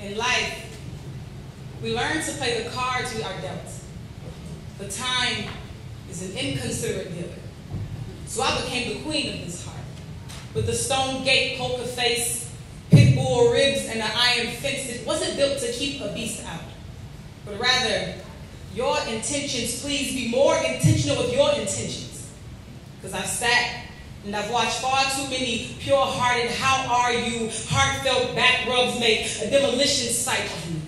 In life, we learn to play the cards we are dealt. But time is an inconsiderate dealer. So I became the queen of this heart. With the stone gate, poker face, pit bull ribs, and an iron fence, it wasn't built to keep a beast out, but rather, your intentions, please be more intentional with your intentions. Because I've sat and I've watched far too many pure-hearted, how are you, heartfelt back rubs make a demolition site of me.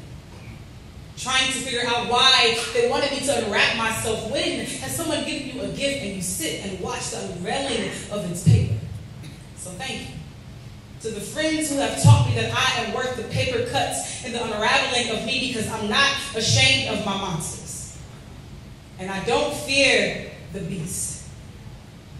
Trying to figure out why they wanted me to unwrap myself. When has someone given you a gift and you sit and watch the unveiling of its paper? So thank you. To the friends who have taught me that I am worth the paper cuts and the unraveling of me because I'm not ashamed of my monsters. And I don't fear the beast,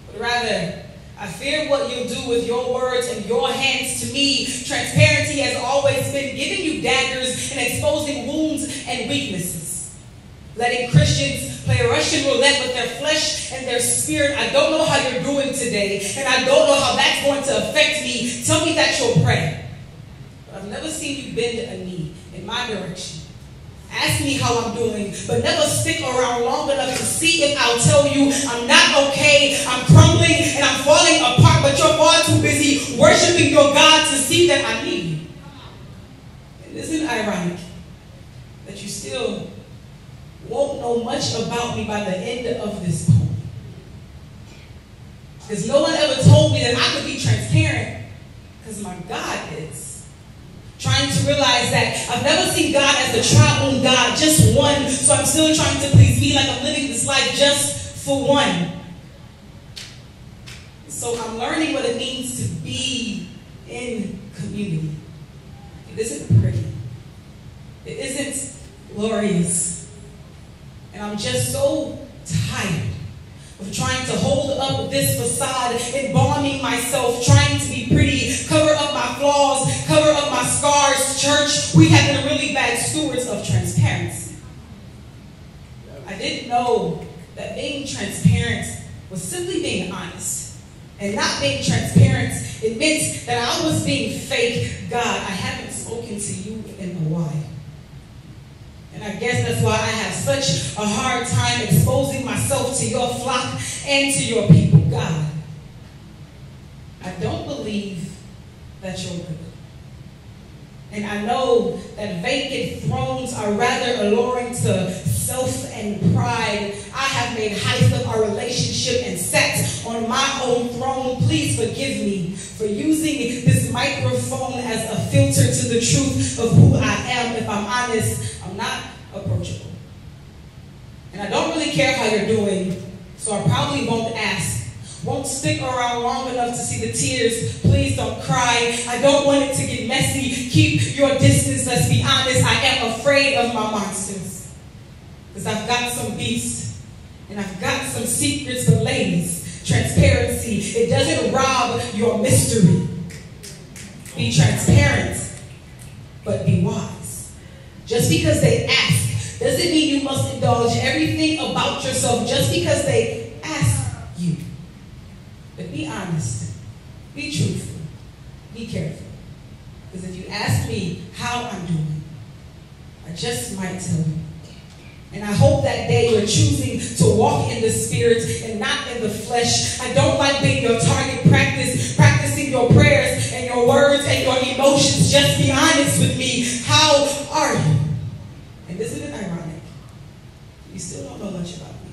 but rather I fear what you'll do with your words and your hands to me. Transparency has always been giving you daggers and exposing wounds and weaknesses. Letting Christians play Russian roulette with their flesh and their spirit. I don't know how you're doing today, and I don't know how that's going to affect me. Tell me that you'll pray. But I've never seen you bend a knee in my direction Ask me how I'm doing, but never stick around long enough to see if I'll tell you I'm not to see that I need you. And isn't it ironic that you still won't know much about me by the end of this poem? Because no one ever told me that I could be transparent, because my God is trying to realize that I've never seen God as a triune God, just one. So I'm still trying to please me like I'm living this life just for one. So I'm learning what it means to be in community. It isn't pretty. It isn't glorious. And I'm just so tired of trying to hold up this facade, embalming myself, trying to be pretty, cover up my flaws, cover up my scars. Church, we have been really bad stewards of transparency. I didn't know that being transparent was simply being honest. And not being transparent, it that I was being fake. God, I haven't spoken to you in a while. And I guess that's why I have such a hard time exposing myself to your flock and to your people, God. I don't believe that you're good. And I know that vacant thrones are rather alluring to self and pride. I have made heist of our relationship and sat on my own throne. Please forgive me for using this microphone as a filter to the truth of who I am. If I'm honest, I'm not approachable. And I don't really care how you're doing, so I probably won't ask won't stick around long enough to see the tears. Please don't cry. I don't want it to get messy. Keep your distance. Let's be honest. I am afraid of my monsters. Because I've got some beasts and I've got some secrets for ladies. Transparency. It doesn't rob your mystery. Be transparent, but be wise. Just because they ask doesn't mean you must indulge everything about yourself just because they ask you. But be honest, be truthful, be careful. Because if you ask me how I'm doing, I just might tell you. And I hope that day you're choosing to walk in the spirit and not in the flesh. I don't like being your target practice, practicing your prayers and your words and your emotions. Just be honest with me. How are you? And isn't it ironic? You still don't know much about me.